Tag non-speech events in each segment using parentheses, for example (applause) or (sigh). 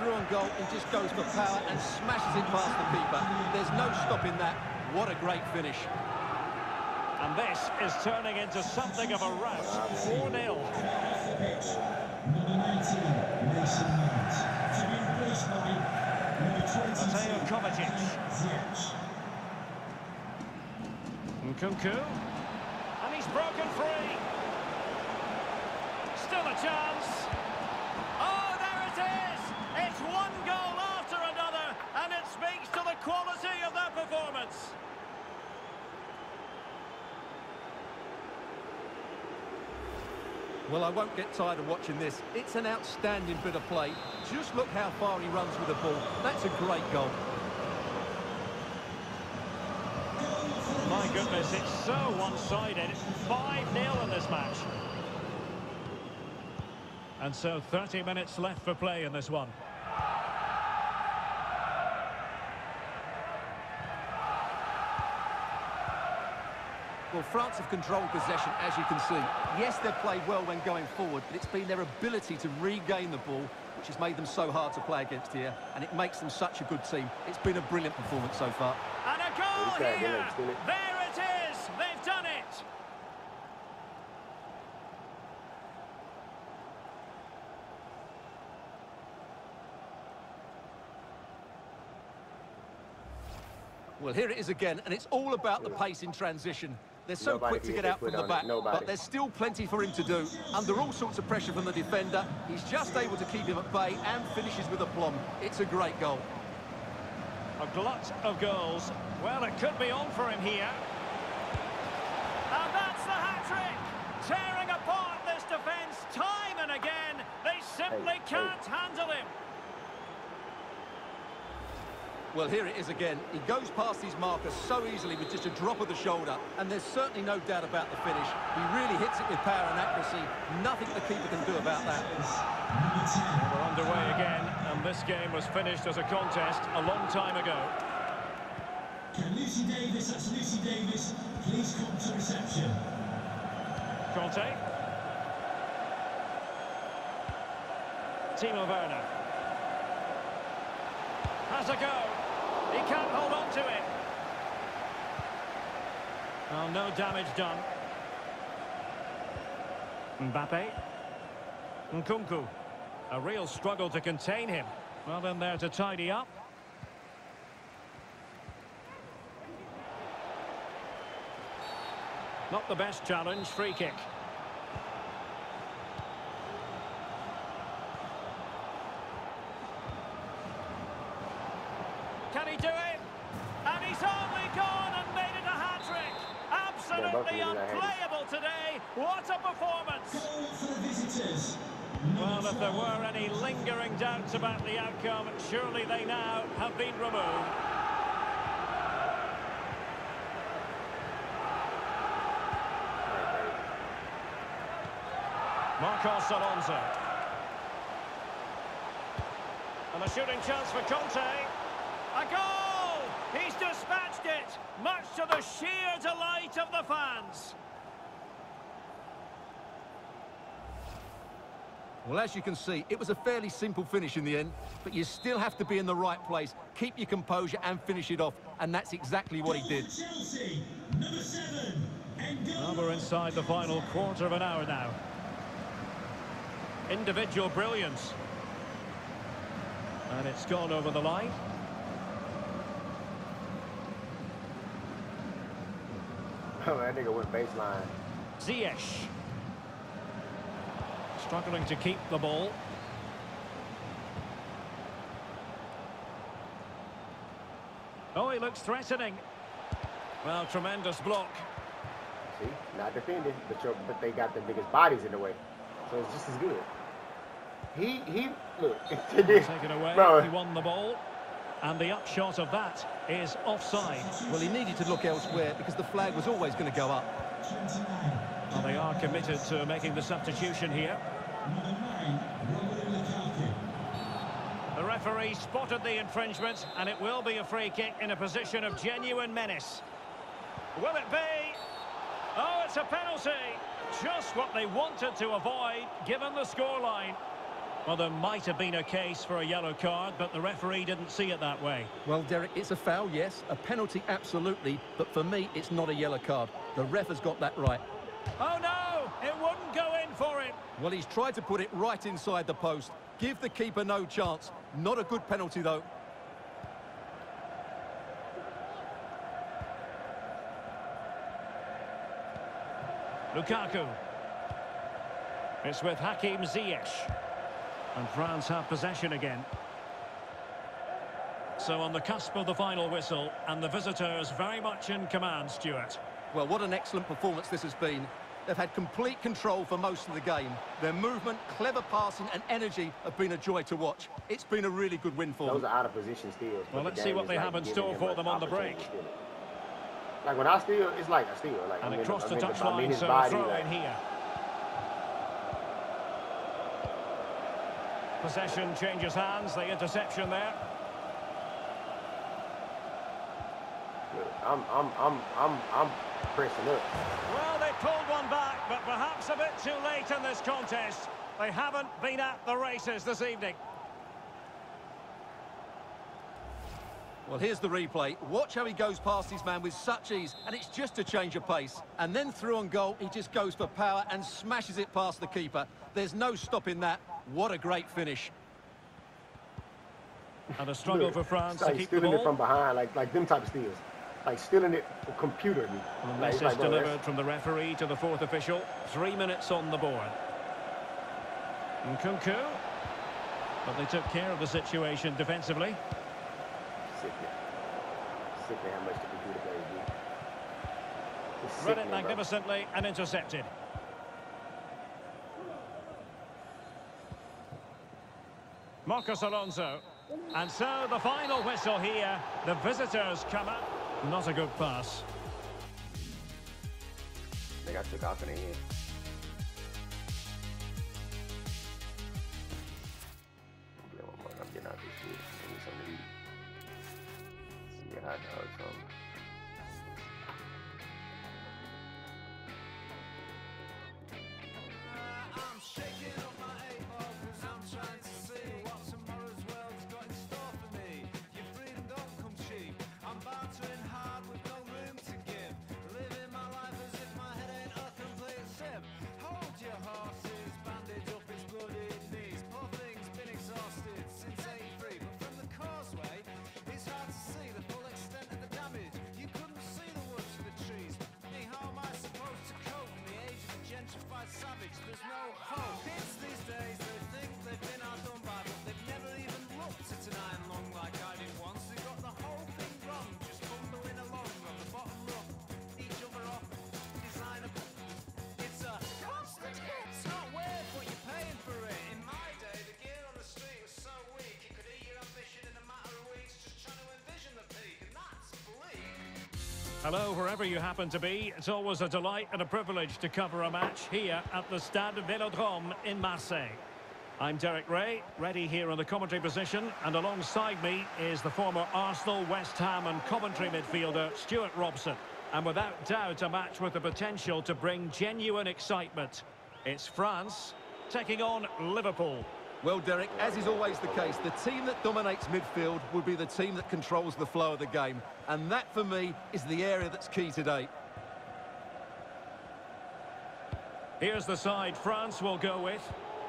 through on goal, he just goes for power and smashes it past the keeper. There's no stopping that. What a great finish. And this is turning into something of a rout. 4-0. Number 19, Mason Mount. To be replaced by number 22, Mateo Kovacic. Nkunku. And he's broken free. Still a chance. Oh, there it is! It's one goal after another, and it speaks to the quality of that performance. Well, I won't get tired of watching this. It's an outstanding bit of play. Just look how far he runs with the ball. That's a great goal. My goodness, it's so one-sided. 5-0 in this match. And so 30 minutes left for play in this one. Well, France have controlled possession, as you can see. Yes, they've played well when going forward, but it's been their ability to regain the ball which has made them so hard to play against here, and it makes them such a good team. It's been a brilliant performance so far. And a goal Okay, here! yeah, it. There it is! They've done it! Well, here it is again, and it's all about the pace in transition. They're so Nobody quick to get get out from the back, nobody. but there's still plenty for him to do. Under all sorts of pressure from the defender, he's just able to keep him at bay and finishes with aplomb. It's a great goal. A glut of goals. Well, it could be on for him here. And that's the hat-trick! Tearing apart this defence time and again. They simply Hey, hey. can't handle him. Well, here it is again. He goes past his marker so easily with just a drop of the shoulder, and there's certainly no doubt about the finish. He really hits it with power and accuracy. Nothing the keeper can do about that. We're underway again, and this game was finished as a contest a long time ago. can Lucy Davis, that's Lucy Davis, please come to reception. Kante. Timo Werner. Has a go. He can't hold on to it. Well, no damage done. Mbappe. Nkunku. A real struggle to contain him. Well, then there to tidy up. Not the best challenge, free kick. About the outcome, surely they now have been removed. Marcos Alonso. And a shooting chance for Kante. A goal! He's dispatched it, much to the sheer delight of the fans. Well, as you can see, it was a fairly simple finish in the end, but you still have to be in the right place, keep your composure and finish it off, and that's exactly what he did. Goal for Chelsea, number 7, Well, we're inside the final quarter of an hour now. Individual brilliance. And it's gone over the line. Oh, (laughs) that nigga went baseline. Ziyech. Struggling to keep the ball. Oh, he looks threatening. Well, tremendous block. See, not defending, but your, but they got the biggest bodies in the way, so it's just as good. He he look. (laughs) Taken away, Bro, he won the ball. And the upshot of that is offside. Well, he needed to look elsewhere because the flag was always going to go up. 29, Well, they are committed to making the substitution here. Number 9, Romelu Lukaku. The referee spotted the infringement, and it will be a free kick in a position of genuine menace. Will it be? Oh, it's a penalty. Just what they wanted to avoid, given the scoreline. Well, there might have been a case for a yellow card, but the referee didn't see it that way. Well, Derek, it's a foul, yes. A penalty, absolutely. But for me, it's not a yellow card. The ref has got that right. Oh, no! It wouldn't go in for it. Well, he's tried to put it right inside the post. Give the keeper no chance. Not a good penalty, though. Lukaku. It's with Hakim Ziyech. And France have possession again. So on the cusp of the final whistle, and the visitors very much in command, Stuart. Well, what an excellent performance this has been. They've had complete control for most of the game. Their movement, clever passing and energy have been a joy to watch. It's been a really good win for Those them. are out of position steals. Well, let's see what what is, they like, have in store for them on the break. to steal it. Like when I steal, it's like a steal. Like And I'm in, across I'm the in, I'm in touchline, so body. throw like, in here. Possession changes hands, the interception there. look, I'm, I'm, I'm, I'm, I'm pressing up. Well, they pulled one back, but perhaps a bit too late in this contest. They haven't been at the races this evening. Well, here's the replay. Watch how he goes past his man with such ease, and it's just a change of pace. And then through on goal, he just goes for power and smashes it past the keeper. There's no stopping that. What a great finish. And a struggle Look, for France to keep the stealing it from behind, like like them type of steals. Like stealing it from computer. And Like, this like, is delivered from the referee to the fourth official. Three minutes on the board. Nkunku. But they took care of the situation defensively. Sickening how much the computer plays Read it magnificently and intercepted. Marcos Alonso. And so the final whistle here. The visitors come up. Not a good pass. They got took off Hello, wherever you happen to be. It's always a delight and a privilege to cover a match here at the Stade Vélodrome in Marseille. I'm Derek Ray, ready here in the commentary position, and alongside me is the former Arsenal, West Ham and Coventry midfielder Stuart Robson. And without doubt, a match with the potential to bring genuine excitement. It's France taking on Liverpool. Well, Derek, as is always the case, the team that dominates midfield will be the team that controls the flow of the game. And that, for me, is the area that's key today. Here's the side France will go with.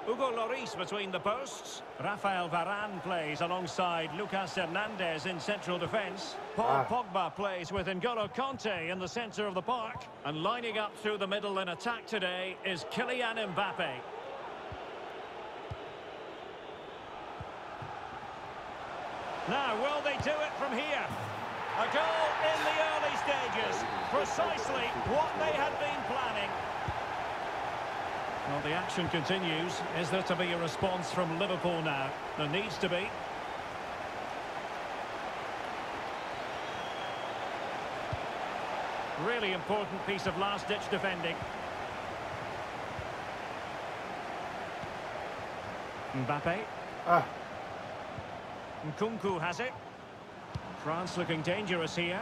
Hugo Lloris between the posts. Rafael Varane plays alongside Lucas Hernandez in central defence. Paul Ah. Pogba plays with N'Golo Kante in the centre of the park. And lining up through the middle in attack today is Kylian Mbappe. Now, will they do it from here? A goal in the early stages. Precisely what they had been planning. Well, the action continues. Is there to be a response from Liverpool now? There needs to be. Really important piece of last-ditch defending. Mbappe. Ah, Nkunku has it. France looking dangerous here.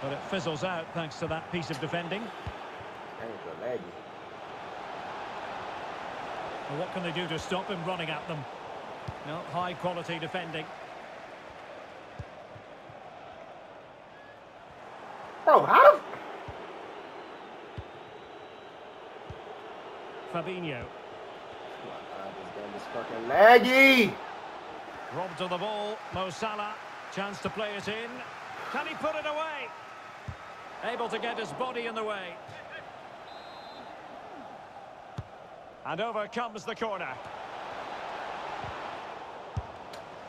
But it fizzles out thanks to that piece of defending. dang, it's laggy. Well, what can they do to stop him running at them? No, high quality defending. Oh, Bro, how. Fabinho. Oh my God, this game is fucking laggy. Robbed of the ball. Mo Salah. Chance to play it in. Can he put it away? Able to get his body in the way. And over comes the corner.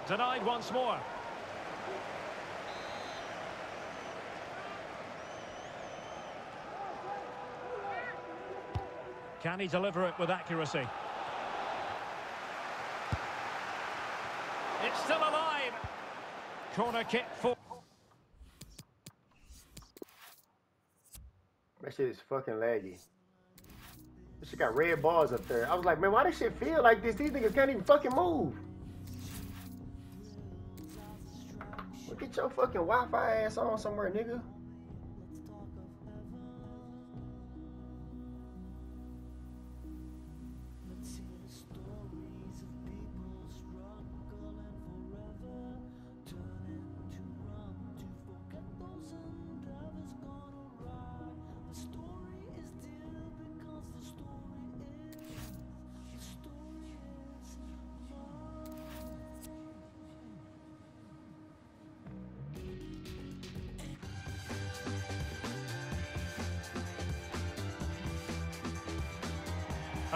Denied once more. Can he deliver it with accuracy? It's still alive. Corner kick for... That shit is fucking laggy. This shit got red bars up there. I was like, man, why this shit feel like this? These niggas can't even fucking move. Well, get your fucking Wi-Fi ass on somewhere, nigga.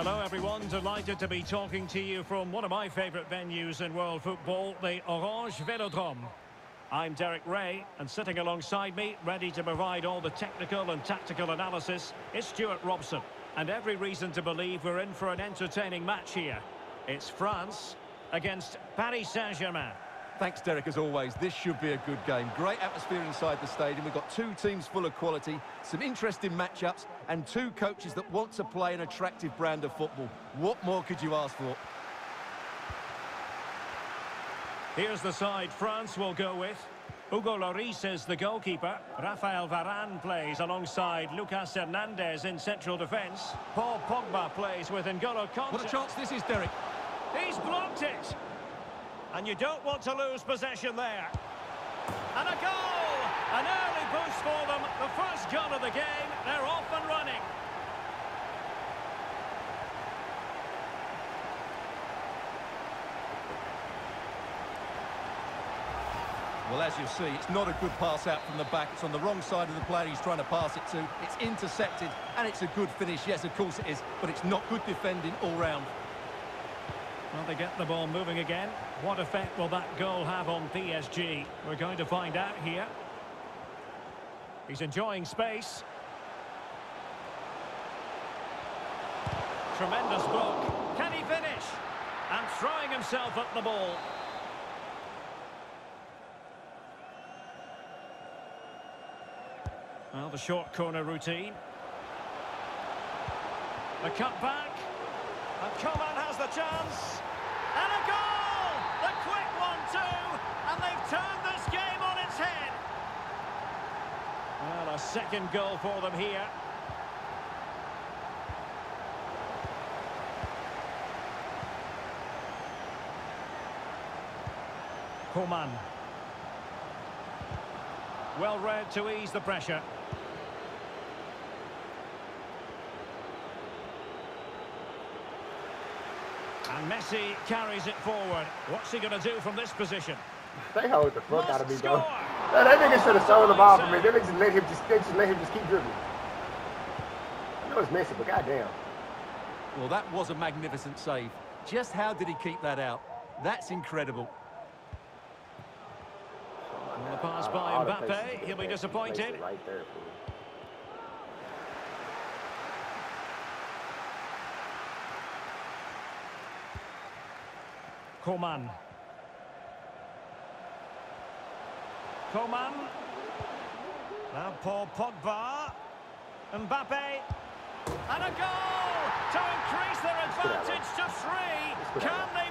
Hello everyone, delighted to be talking to you from one of my favourite venues in world football, the Orange Velodrome. I'm Derek Ray, and sitting alongside me, ready to provide all the technical and tactical analysis, is Stuart Robson. And every reason to believe we're in for an entertaining match here. It's France against Paris Saint-Germain. Thanks, Derek, as always. This should be a good game. Great atmosphere inside the stadium. We've got two teams full of quality, some interesting matchups, and two coaches that want to play an attractive brand of football. What more could you ask for? Here's the side France will go with. Hugo Lloris is the goalkeeper. Rafael Varane plays alongside Lucas Hernandez in central defence. Paul Pogba plays with N'Golo Kante. What a chance this is, Derek. He's blocked it. And you don't want to lose possession there. And a goal! An early boost for them. The first goal of the game. They're off and running. Well, as you see, it's not a good pass out from the back. It's on the wrong side of the player he's trying to pass it to. It's intercepted, and it's a good finish. Yes, of course it is, but it's not good defending all round. Well, they get the ball moving again. What effect will that goal have on PSG? We're going to find out here. He's enjoying space. Tremendous block. Can he finish? And throwing himself at the ball. Well, the short corner routine. The cut back. And Coman has the chance. And a goal! The quick one too. And they've turned this game on its head. Well, a second goal for them here. Coman. Well read to ease the pressure. And Messi carries it forward. What's he going to do from this position? They hold the fuck out of me, Must bro. score. No, that nigga should have stolen the ball from me. They just let him just, they just let him just keep dribbling. I know it's messy, but goddamn. Well, that was a magnificent save. Just how did he keep that out? That's incredible. Well, the pass by Mbappe. He'll be get that. Place disappointed. Right there, Coman. Coman. Now Paul Pogba. Mbappe. And a goal to increase their advantage to three. Can they